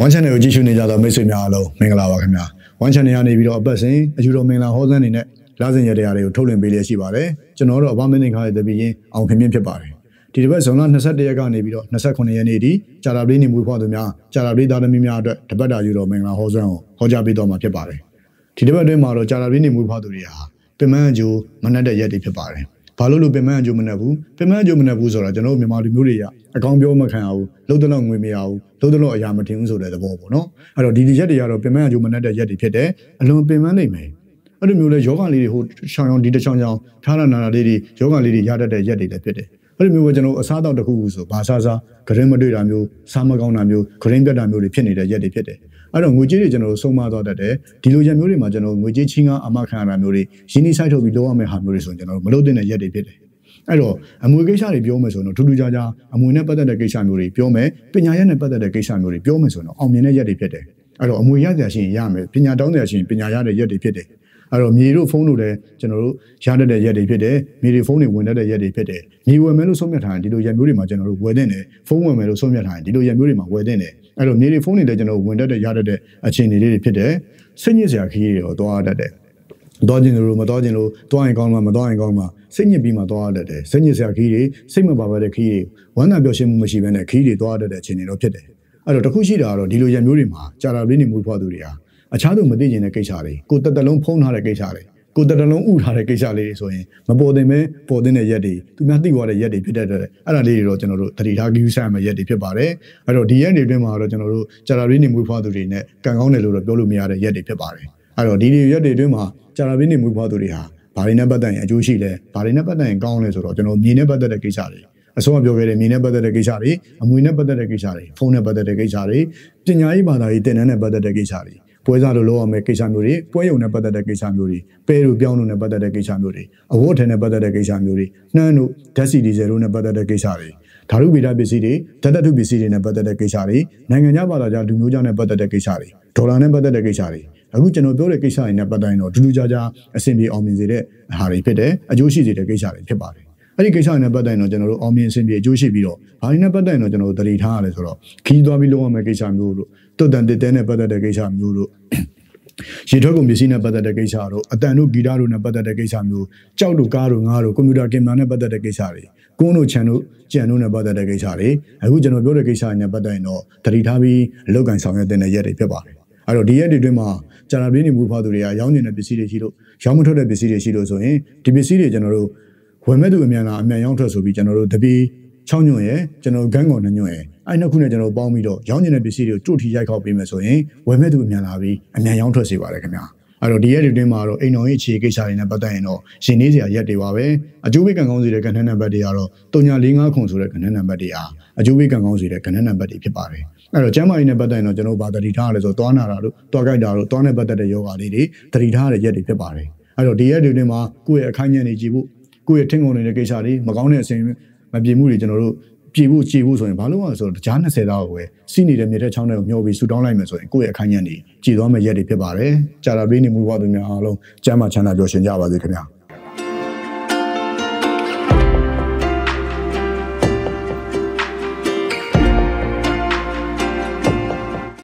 One Channel ကိုကြည့်ရှုနေကြသောမိတ်ဆွေများအားလုံးမင်္ဂလာပါခင်ဗျာ One Channel ကနေပြီးတော့အပတ်စဉ်အယူတော်မင်္ဂလာဟောစန်းနေနဲ့လာစဉ်ရတရားတွေကိုထုတ်လွှင့်ပေးလျက်ရှိပါတယ်ကျွန်တော်တို့အဘမင်းတင်ခါရဲ့တပည့်ရင်အောင်ခင်မြင့်ဖြစ်ပါတယ်ဒီတစ်ပတ်ဇွန်လ22ရက်ကနေပြီးတော့29ရက်နေ့ထိကြာတာပလေးနေမွေးဖွားသူများကြာတာပလေးသားသမီးများအတွက်တပတ်တာယူတော်မင်္ဂလာဟောစန်းကိုဟောကြားပေးတော်မှာဖြစ်ပါတယ်ဒီတစ်ပတ်အတွင်းမှာတော့ကြာတာပလေးနေမွေးဖွားသူတွေဟာပင်မအကျိုးမနှက်တဲ့ရက်တွေဖြစ်ပါတယ် ဘာလို့လို့ပင်မအကျိုးမနှက်ဘူးပင်မအကျိုးမနှက်ဘူးဆိုတာကျွန်တော်တို့မြန်မာလူမျိုးတွေကအကောင်ပြောမခံရဘူးလုံးတလောက်ငွေမရဘူးလုံးတလောက်အရာမတင်ဘူးဆိုတဲ့သဘောပေါ့နော်အဲ့တော့ဒီဒီရက်တွေကတော့ပင်မအကျိုးမနှက်တဲ့ရက်တွေဖြစ်တယ်အလွန်ပင်မနိုင်မယ်အဲ့လိုမျိုးလဲယောဂလေးတွေဟိုရှောင်းရှောင်းဒီတစ်ချောင်းချောင်းဖျားလာနာနာလေးတွေယောဂလေးတွေရတတ်တဲ့ရက်တွေလည်းဖြစ်တယ်အဲ့လိုမျိုးပဲကျွန်တော်အစားအသောက်တစ်ခုခုဆိုဘာစားစားဂရင်းမတွေ့တာမျိုးစားမကောင်းတာမျိုးဂရင်းပြတ်တာမျိုးတွေဖြစ်နေတဲ့ရက်တွေဖြစ်တယ် အဲ့တော့ငွေကြေးတွေကျွန်တော်တို့ဆုံးမသွားတတ်တယ်ဒီလိုရက်မျိုးတွေမှာကျွန်တော်ငွေကြေးချင်းကားအမခံရတာမျိုးတွေရင်းနှီးဆိုင်ထုတ်ပြီးလုပ်ရမယ့်ဟာမျိုးတွေဆိုရင်ကျွန်တော်တို့မလုပ်သင့်တဲ့ရက်တွေဖြစ်တယ်အဲ့တော့အမွေကိစ္စတွေပြောမယ်ဆိုတော့ထူးထူးခြားခြားအမွေနဲ့ပတ်သက်တဲ့ကိစ္စမျိုးတွေပြောမယ်ပညာရပ်နဲ့ပတ်သက်တဲ့ကိစ္စမျိုးတွေပြောမယ်ဆိုတော့အောင်မြင်တဲ့ရက်တွေဖြစ်တယ်အဲ့တော့အမွေရကြရှိရင်ရမယ်ပညာတောင်းကြရှိရင်ပညာရတဲ့ရက်တွေဖြစ်တယ် အဲ့တော့မြေတို့ဖုန်းတို့လည်းကျွန်တော်တို့ရတတ်တဲ့ရက်တွေဖြစ်တယ်မြေတွေဖုန်းတွေဝင်တတ်တဲ့ရက်တွေဖြစ်တယ်မြေဝယ်မယ်လို့ဆုံးဖြတ်ထားရင်ဒီလိုရက်မျိုးတွေမှာကျွန်တော်တို့ဝယ်တဲ့တယ်ဖုန်းဝယ်မယ်လို့ဆုံးဖြတ်ထားရင်ဒီလိုရက်မျိုးတွေမှာဝယ်တဲ့တယ်အဲ့တော့မြေတွေဖုန်းတွေလည်းကျွန်တော်တို့ဝင်တတ်တဲ့ရတတ်တဲ့အခြေအနေလေးတွေဖြစ်တယ်စိတ်ညစ်စရာခီးတွေတော့သွားတတ်တယ်သွားခြင်းလို့မသွားခြင်းလို့သွားရင်ကောင်းမှာမသွားရင်ကောင်းမှာစိတ်ညစ်ပြီးမှသွားတတ်တယ်စိတ်ညစ်စရာခီးတွေစိတ်မပါပါတဲ့ခီးတွေဝမ်းသာပျော်ရွှင်မှုမရှိဘဲနဲ့ခီးတွေသွားတတ်တဲ့အခြေအနေတော့ဖြစ်တယ်အဲ့တော့တခုရှိတာကတော့ဒီလိုရက်မျိုးတွေမှာကြာတာလေးနေမှုဖွားသူတွေဟာ အခြားသူမသိကျင်တဲ့ကိစ္စတွေကိုတက်တလုံးဖုံးထားတဲ့ကိစ္စတွေကိုတက်တလုံးဥထားတဲ့ကိစ္စလေးတွေဆိုရင်မပေါ်တင်ပဲပေါ်တင်တဲ့ရက်တွေသူများသိသွားတဲ့ရက်တွေဖြစ်တဲ့အတွက်အဲ့ဒါလေးတွေတော့ကျွန်တော်တို့တတိထားကြီးဆိုင်မဲ့ရက်တွေဖြစ်ပါတယ်အဲ့တော့ဒီရက်တွေအတွင်းမှာတော့ကျွန်တော်တို့ကြာတာလေးနေမှုဖွားသူတွေနဲ့ကံကောင်းတယ်လို့တော့ပြောလို့မရတဲ့ရက်တွေဖြစ်ပါတယ်အဲ့တော့ဒီဒီရက်တွေအတွင်းမှာကြာတာလေးနေမှုဖွားသူတွေဟာဘာတွေနဲ့ပတ်သက်ရင်အကျိုးရှိလဲဘာတွေနဲ့ပတ်သက်ရင်ကောင်းလဲဆိုတော့ကျွန်တော်မြေနဲ့ပတ်သက်တဲ့ကိစ္စတွေအဆုံးအပြောခဲ့တဲ့မြေနဲ့ပတ်သက်တဲ့ကိစ္စတွေအမွေနဲ့ပတ်သက်တဲ့ကိစ္စတွေဖုန်းနဲ့ပတ်သက်တဲ့ကိစ္စတွေပညာရေးဘာသာရေးတင်နန်းနဲ့ပတ်သက်တဲ့ကိစ္စတွေ ပွဲစားလိုလုပ်ရမယ့်ကိစ္စမျိုးတွေပွဲရုံနဲ့ပတ်သက်တဲ့ကိစ္စမျိုးတွေပဲတို့ပြောင်းတို့နဲ့ပတ်သက်တဲ့ကိစ္စမျိုးတွေအဝတ်ထဲနဲ့ပတ်သက်တဲ့ကိစ္စမျိုးတွေနှမ်းတို့ဓာတ်စီဒီဇယ်တို့နဲ့ပတ်သက်တဲ့ကိစ္စတွေဓာတုဗေဒပစ္စည်းတွေဓာတ်တတုပစ္စည်းတွေနဲ့ပတ်သက်တဲ့ကိစ္စတွေနိုင်ငံခြားဘာသာကြားလူမျိုးကြားနဲ့ပတ်သက်တဲ့ကိစ္စတွေဒေါ်လာနဲ့ပတ်သက်တဲ့ကိစ္စတွေအခုကျွန်တော်ပြောတဲ့ကိစ္စတွေနဲ့ပတ်သက်ရင်တော့ဒူးဒူးကြားကြားအဆင်ပြေအောင်မြင်စေတဲ့ဟာတွေဖြစ်တယ်အကျိုးရှိစေတဲ့ကိစ္စတွေဖြစ်ပါတယ် အဲ့ဒီကိစ္စတွေနဲ့ပတ်သက်ရင်တော့ကျွန်တော်တို့အောင်မြင်အဆင်ပြေအကျိုးရှိပြီးတော့ဘာတွေနဲ့ပတ်သက်ရင်တော့ကျွန်တော်တို့တတိထားရတယ်ဆိုတော့ခီးသွားပြီးလုပ်ရမယ့်ကိစ္စမျိုးတို့တုတ်တန်တစ်တဲနဲ့ပတ်သက်တဲ့ကိစ္စမျိုးတို့ရေထွက်ကုန်ပစ္စည်းနဲ့ပတ်သက်တဲ့ကိစ္စတို့အတန်တို့ဂီတတို့နဲ့ပတ်သက်တဲ့ကိစ္စမျိုးကြောက်တို့ကားတို့ငါးတို့ကွန်ပျူတာကင်မရာနဲ့ပတ်သက်တဲ့ကိစ္စတွေကုန်းတို့ခြံတို့ကြံတို့နဲ့ပတ်သက်တဲ့ကိစ္စတွေအခုကျွန်တော်ပြောတဲ့ကိစ္စတွေနဲ့ပတ်သက်ရင်တော့တတိထားပြီးအလုပ်ကန်ဆောင်ရွက်တဲ့ရက်တွေဖြစ်ပါတယ်အဲ့တော့ဒီရက်တွေအတွင်းမှာဂျာနာပင်းနေမူဖားသူတွေကရောင်းနေတဲ့ပစ္စည်းတွေရှိလို့ရောင်းမထွက်တဲ့ပစ္စည်းတွေရှိလို့ဆိုရင်ဒီပစ္စည်းတွေကျွန်တော်တို့ ဝယ်မဲ့သူအမြန်လားအမြန်ရောင်းထွက်ဆိုပြီးကျွန်တော်တို့တပီး6ညွန့်ရယ်ကျွန်တော်ဂန်းကုန်2ညွန့်ရယ်အဲ့နှစ်ခုနဲ့ကျွန်တော်ပေါင်းပြီးတော့ရောင်းနေတဲ့ပစ္စည်းတွေကိုကြို့ထီရိုက်ခောက်ပေးမယ်ဆိုရင်ဝယ်မဲ့သူအမြန်လာပြီးအမြန်ရောင်းထွက်စေပါတယ်ခင်ဗျာအဲ့တော့ဒီရက်တွေတွင်းမှာတော့အိမ်တော်ရဲ့အခြေကိစ္စတွေနဲ့ပတ်သက်ရင်တော့ရှင်နေစရာရက်တွေပါပဲအကျိုးပေးကံကောင်းစီတဲ့ကဏ္ဍနံပါတ်တွေကတော့3945ခုဆိုတဲ့ကဏ္ဍနံပါတ်တွေအားအကျိုးပေးကံကောင်းစီတဲ့ကဏ္ဍနံပါတ်တွေဖြစ်ပါတယ်အဲ့တော့ကျမ်းမာရေးနဲ့ပတ်သက်ရင်တော့ကျွန်တော်ဗာတတိထားရတယ်ဆိုတော့သွားနာတာတို့သွားကြိုက်တာတို့သွားနဲ့ပတ်သက်တဲ့ယောဂလေးတွေတတိထားရတဲ့ရက်တွေဖြစ်ပါတယ်အဲ့တော့ဒီရက်တွေတွင်းမှာကိုယ့်ရဲ့အခန်းညံ့နေကြည့်ဖို့ ကိုယ့်ရဲ့ထင်ကုန်နေတဲ့ကိစ္စတွေမကောင်းတဲ့အစဉ်မပြေမှုတွေကျွန်တော်တို့ပြေဖို့ကြည်ဖို့ဆိုရင်ဘာလို့လဲဆိုတော့ကြား20သားကိုပဲစီးနေတဲ့မြေတဲ့ချောင်းတွေကိုမျောပြီးဆူတောင်းလိုက်မယ်ဆိုရင်ကိုယ့်ရဲ့အခန်းညံ့နေကြည်သွားမယ့်ရက်တွေဖြစ်ပါတယ်ကြာတာပေးနေမှုဘဝသူများအားလုံးကျမ်းမာချမ်းသာပျော်ရွှင်ကြပါစေခင်ဗျာ